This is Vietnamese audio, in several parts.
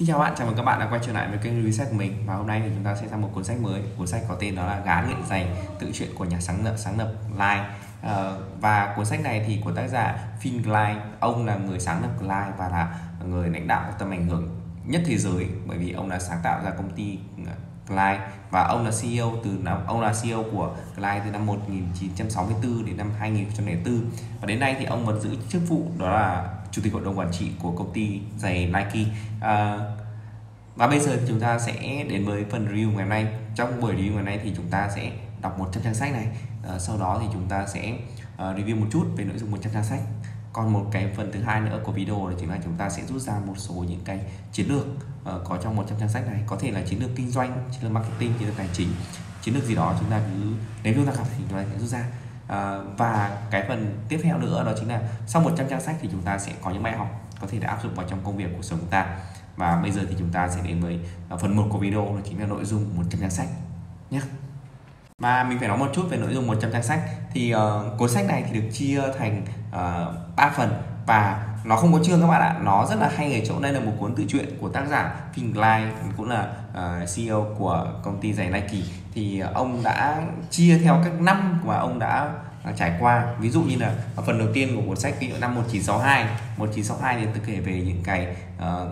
Xin chào bạn, chào mừng các bạn đã quay trở lại với kênh review sách của mình. Và hôm nay thì chúng ta sẽ sang một cuốn sách mới. Cuốn sách có tên đó là Gá nghiện giày tự truyện của nhà sáng lập sáng lập Lai. Ờ, và cuốn sách này thì của tác giả Finn Klein, ông là người sáng lập Lai và là người lãnh đạo có tầm ảnh hưởng nhất thế giới. Bởi vì ông đã sáng tạo ra công ty ờ, Clyde và ông là CEO từ năm ông là CEO của Clyde từ năm 1964 đến năm 2004 và đến nay thì ông vẫn giữ chức vụ đó là chủ tịch hội đồng quản trị của công ty giày Nike. À, và bây giờ chúng ta sẽ đến với phần review ngày hôm nay. Trong buổi review ngày hôm nay thì chúng ta sẽ đọc 100 trang sách này. À, sau đó thì chúng ta sẽ uh, review một chút về nội dung 100 trang sách. Còn một cái phần thứ hai nữa của video là chính là chúng ta sẽ rút ra một số những cái chiến lược uh, có trong 100 trang sách này. Có thể là chiến lược kinh doanh chiến lược marketing chiến lược tài chính chiến lược gì đó. Chúng ta cứ nếu chúng ta gặp thì chúng ta sẽ rút ra. Ờ, và cái phần tiếp theo nữa đó chính là sau 100 trang sách thì chúng ta sẽ có những bài học có thể đã áp dụng vào trong công việc cuộc sống của ta. Và bây giờ thì chúng ta sẽ đến với ờ, phần 1 của video đó chính là nội dung 100 trang sách nhé. Và mình phải nói một chút về nội dung 100 trang sách. Thì uh, cuốn sách này thì được chia thành uh, 3 phần và nó không có chương các bạn ạ. Nó rất là hay ở chỗ đây là một cuốn tự truyện của tác giả Phil Gly cũng là uh, CEO của công ty giày Nike thì ông đã chia theo các năm mà ông đã trải qua. Ví dụ như là phần đầu tiên của cuốn sách ví dụ năm 1962 1962 thì tôi kể về những cái uh,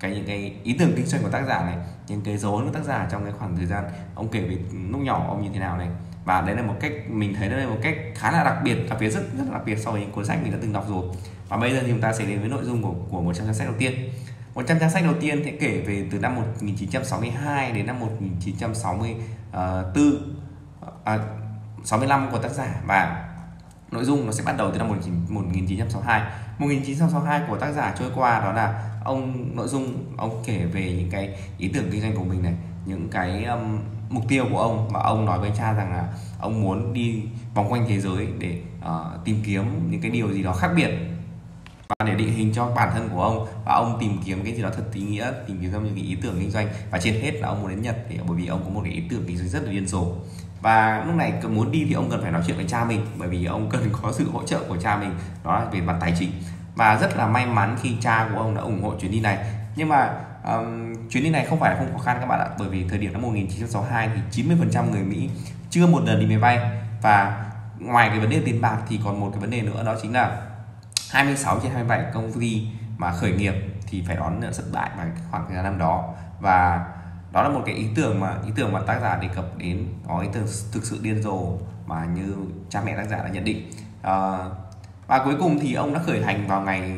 cái những cái ý tưởng kinh doanh của tác giả này những cái dấu của tác giả trong cái khoảng thời gian ông kể về lúc nhỏ ông như thế nào này. Và đấy là một cách mình thấy đây là một cách khá là đặc biệt đặc biệt rất rất là đặc biệt so với những cuốn sách mình đã từng đọc rồi. Và bây giờ thì chúng ta sẽ đến với nội dung của của một trong các sách đầu tiên. 100 trang sách đầu tiên sẽ kể về từ năm 1962 đến năm 1964 à, 65 của tác giả. Và nội dung nó sẽ bắt đầu từ năm 1962 1962 của tác giả trôi qua đó là ông nội dung ông kể về những cái ý tưởng kinh doanh của mình này những cái um, mục tiêu của ông. Và ông nói với cha rằng là ông muốn đi vòng quanh thế giới để uh, tìm kiếm những cái điều gì đó khác biệt và để định hình cho bản thân của ông và ông tìm kiếm cái gì đó thật ý nghĩa tìm kiếm ra những cái ý tưởng kinh doanh. Và trên hết là ông muốn đến Nhật thì bởi vì ông có một cái ý tưởng kinh doanh rất là điên rồ và lúc này muốn đi thì ông cần phải nói chuyện với cha mình bởi vì ông cần có sự hỗ trợ của cha mình đó là về mặt tài chính. Và rất là may mắn khi cha của ông đã ủng hộ chuyến đi này. Nhưng mà um, chuyến đi này không phải là không khó khăn các bạn ạ bởi vì thời điểm năm 1962 thì 90% người Mỹ chưa một lần đi máy bay. Và ngoài cái vấn đề tiền bạc thì còn một cái vấn đề nữa đó chính là 26 trên 27 công ty mà khởi nghiệp thì phải đón nhận thất bại vào khoảng thời gian năm đó. Và đó là một cái ý tưởng mà ý tưởng mà tác giả đề cập đến có ý tưởng thực sự điên rồ mà như cha mẹ tác giả đã nhận định. À, và cuối cùng thì ông đã khởi hành vào ngày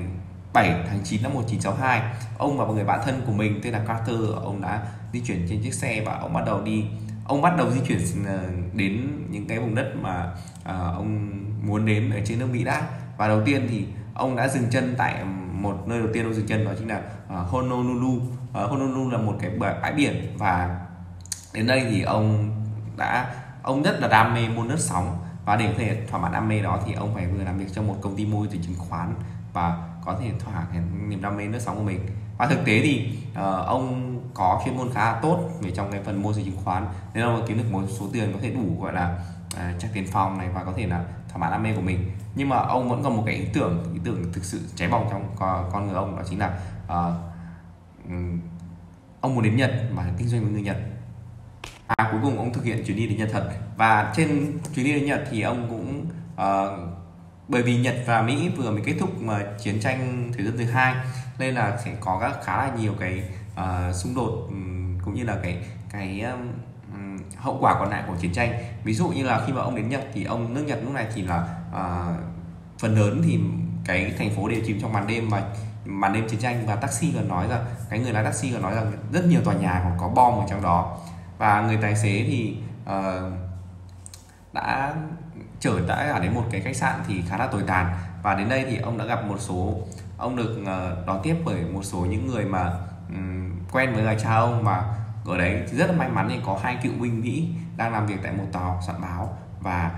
7 tháng 9 năm 1962 ông và một người bạn thân của mình tên là Carter ông đã di chuyển trên chiếc xe và ông bắt đầu đi ông bắt đầu di chuyển ờ, đến những cái vùng đất mà uh, ông muốn đến ở trên nước Mỹ đã. Và đầu tiên thì ông đã dừng chân tại một nơi đầu tiên ông dừng chân đó chính là uh, Honolulu. Uh, Honolulu là một cái bãi biển và đến đây thì ông đã ông rất là đam mê môn lướt sóng và để có thể thỏa mãn đam mê đó thì ông phải vừa làm việc trong một công ty môi giới chứng khoán và có thể thỏa niềm đam mê lướt sóng của mình. Và thực tế thì uh, ông có chuyên môn khá là tốt về trong cái phần môi giới chứng khoán nên ông kiếm được một số tiền có thể đủ gọi là uh, chắc tiền phòng này và có thể là thỏa mãn đam mê của mình nhưng mà ông vẫn còn một cái ý tưởng ý tưởng thực sự cháy bỏng trong con người ông đó chính là uh, ông muốn đến Nhật và kinh doanh với người Nhật. À cuối cùng ông thực hiện chuyến đi đến Nhật thật. Và trên chuyến đi đến Nhật thì ông cũng uh, bởi vì Nhật và Mỹ vừa mới kết thúc mà chiến tranh thế giới thứ hai nên là sẽ có các khá là nhiều cái uh, xung đột um, cũng như là cái cái um, hậu quả còn lại của chiến tranh. Ví dụ như là khi mà ông đến Nhật thì ông nước Nhật lúc này thì là à, phần lớn thì cái thành phố đều chìm trong màn đêm và màn đêm chiến tranh và taxi còn nói rằng cái người lái taxi còn nói rằng rất nhiều tòa nhà còn có bom ở trong đó. Và người tài xế thì uh, đã chở đã đến một cái khách sạn thì khá là tồi tàn. Và đến đây thì ông đã gặp một số ông được uh, đón tiếp bởi một số những người mà um, quen với người cha ông. Và ở đấy rất là may mắn thì có hai cựu binh Mỹ đang làm việc tại một tòa soạn báo. Và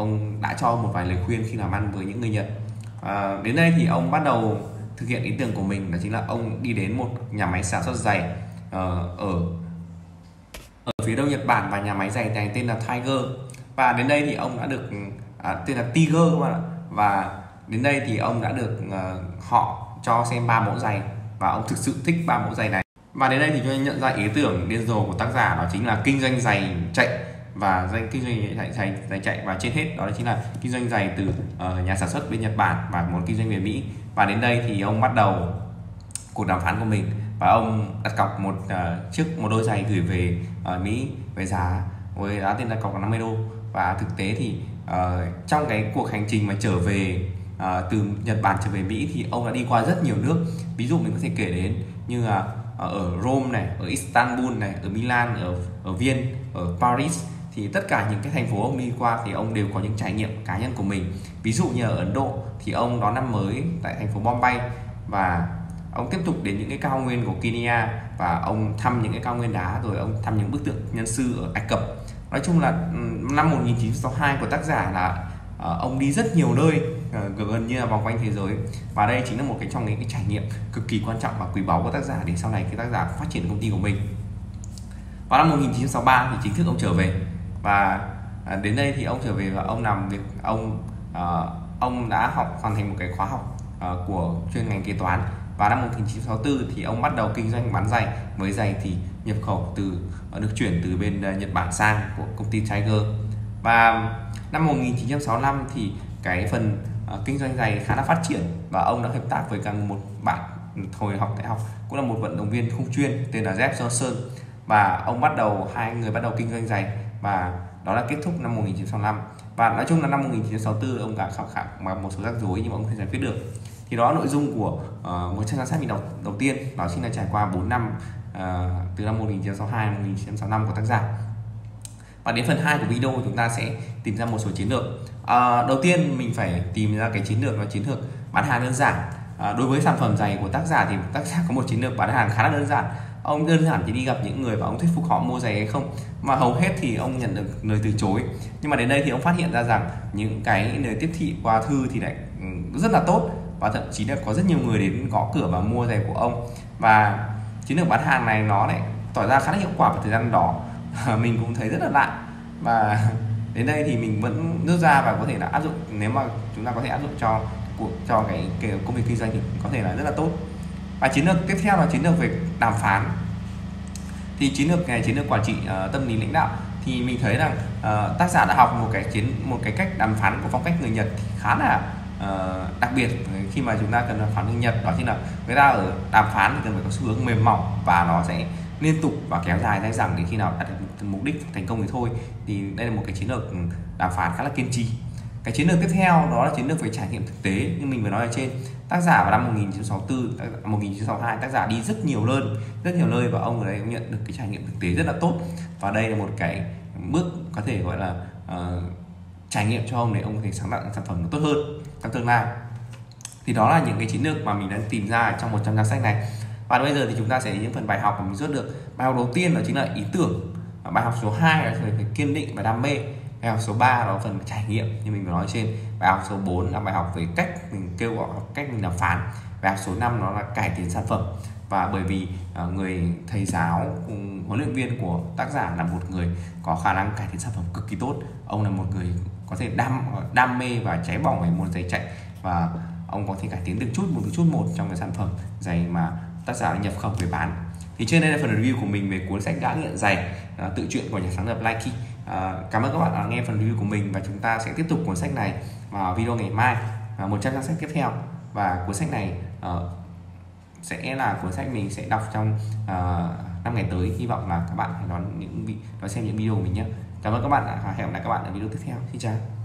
ông đã cho một vài lời khuyên khi làm ăn với những người Nhật. À, đến đây thì ông bắt đầu thực hiện ý tưởng của mình đó chính là ông đi đến một nhà máy sản xuất giày uh, ở ở phía đông Nhật Bản và nhà máy giày này tên là Tiger. Và đến đây thì ông đã được à, tên là Tiger các bạn ạ? Và đến đây thì ông đã được uh, họ cho xem ba mẫu giày và ông thực sự thích ba mẫu giày này. Và đến đây thì chúng ta nhận ra ý tưởng điên rồ của tác giả đó chính là kinh doanh giày chạy và danh kinh doanh giày giày, giày chạy và trên hết đó chính là kinh doanh giày từ uh, nhà sản xuất bên Nhật Bản và một kinh doanh về Mỹ. Và đến đây thì ông bắt đầu cuộc đàm phán của mình và ông đặt cọc một uh, chiếc một đôi giày gửi về uh, Mỹ với giá với giá tiền đặt cọc là 50 đô. Và thực tế thì uh, trong cái cuộc hành trình mà trở về uh, từ Nhật Bản trở về Mỹ thì ông đã đi qua rất nhiều nước. Ví dụ mình có thể kể đến như là ở Rome này ở Istanbul này ở Milan ở ở Viên ở Paris thì tất cả những cái thành phố ông đi qua thì ông đều có những trải nghiệm cá nhân của mình. Ví dụ như ở Ấn Độ thì ông đón năm mới tại thành phố Bombay và ông tiếp tục đến những cái cao nguyên của Kenya và ông thăm những cái cao nguyên đá, rồi ông thăm những bức tượng nhân sư ở Ai Cập. Nói chung là năm 1962 của tác giả là ờ, ông đi rất nhiều nơi ờ, gần như là vòng quanh thế giới. Và đây chính là một cái trong những cái trải nghiệm cực kỳ quan trọng và quý báu của tác giả để sau này khi tác giả phát triển công ty của mình. Vào năm 1963 thì chính thức ông trở về và à, đến đây thì ông trở về và ông làm việc ông uh, ông đã học hoàn thành một cái khóa học uh, của chuyên ngành kế toán. Và năm 1964 thì ông bắt đầu kinh doanh bán giày. Với giày thì nhập khẩu từ được chuyển từ bên Nhật Bản sang của công ty Tiger. Và năm 1965 thì cái phần uh, kinh doanh giày khá là phát triển và ông đã hợp tác với cả một bạn hồi học đại học cũng là một vận động viên không chuyên tên là Jeff Johnson và ông bắt đầu hai người bắt đầu kinh doanh giày. Và đó là kết thúc năm 1965 và nói chung là năm 1964 ông đã khảo khảo mà một số rắc rối nhưng mà ông không giải quyết được. Thì đó là nội dung của uh, một trang sách mình đọc đầu tiên. Đó chính là trải qua 4 năm uh, từ năm 1962 đến 1965 của tác giả. Và đến phần 2 của video chúng ta sẽ tìm ra một số chiến lược. À, đầu tiên mình phải tìm ra cái chiến lược là chiến lược bán hàng đơn giản. À, đối với sản phẩm giày của tác giả thì tác giả có một chiến lược bán hàng khá là đơn giản ông đơn giản chỉ đi gặp những người và ông thuyết phục họ mua giày hay không. Mà hầu hết thì ông nhận được lời từ chối. Nhưng mà đến đây thì ông phát hiện ra rằng những cái lời tiếp thị qua thư thì lại ừ, rất là tốt. Và thậm chí là có rất nhiều người đến gõ cửa và mua giày của ông. Và chiến lược bán hàng này nó lại tỏ ra khá là hiệu quả vào thời gian đó. Mình cũng thấy rất là lạ. Và đến đây thì mình vẫn rút ra và có thể là áp dụng. Nếu mà chúng ta có thể áp dụng cho cho cái, cái công việc kinh doanh thì có thể là rất là tốt và chiến lược tiếp theo là chiến lược về đàm phán. Thì chiến lược này chiến lược quản trị uh, tâm lý lãnh đạo thì mình thấy rằng uh, tác giả đã học một cái chiến một cái cách đàm phán của phong cách người Nhật thì khá là uh, đặc biệt khi mà chúng ta cần đàm phán người Nhật. Đó chính là người ta ở đàm phán thì cần phải có xu hướng mềm mỏng và nó sẽ liên tục và kéo dài dai dẳng đến khi nào đạt được mục đích thành công thì thôi. Thì đây là một cái chiến lược ừ, đàm phán khá là kiên trì cái chiến lược tiếp theo đó là chiến lược về trải nghiệm thực tế như mình vừa nói ở trên. Tác giả vào năm 1964 1962 tác giả đi rất nhiều nơi rất nhiều nơi và ông ở đây cũng nhận được cái trải nghiệm thực tế rất là tốt. Và đây là một cái bước có thể gọi là uh, trải nghiệm cho ông để ông có thể sáng tạo sản phẩm nó tốt hơn trong tương lai. Thì đó là những cái chiến lược mà mình đã tìm ra trong 100 trang sách này. Và bây giờ thì chúng ta sẽ đến những phần bài học mà mình rút được. Bài học đầu tiên đó chính là ý tưởng. Bài học số 2 là phải kiên định và đam mê bài học số 3 là phần trải nghiệm, như mình vừa nói trên. Bài học số 4 là bài học về cách mình kêu gọi, cách mình đàm phán. Bài học số 5 nó là cải tiến sản phẩm. Và bởi vì ờ, người thầy giáo huấn luyện viên của tác giả là một người có khả năng cải tiến sản phẩm cực kỳ tốt. Ông là một người có thể đam ờ, đam mê và cháy bỏng về môn giày chạy. Và ông có thể cải tiến được chút một chút một trong cái sản phẩm giày mà tác giả nhập khẩu về bán. Thì trên đây là phần review của mình về cuốn sách đã nghiện giày ờ, tự truyện của nhà sáng lập Nike. Ờ, cảm ơn các bạn đã nghe phần review của mình và chúng ta sẽ tiếp tục cuốn sách này vào video ngày mai. Và một trăm trang sách tiếp theo. Và cuốn sách này uh, sẽ là cuốn sách mình sẽ đọc trong ờ, uh, 5 ngày tới. Hy vọng là các bạn hãy đón những đón xem những video của mình nhé. Cảm ơn các bạn đã hẹn gặp lại các bạn ở video tiếp theo. Xin chào.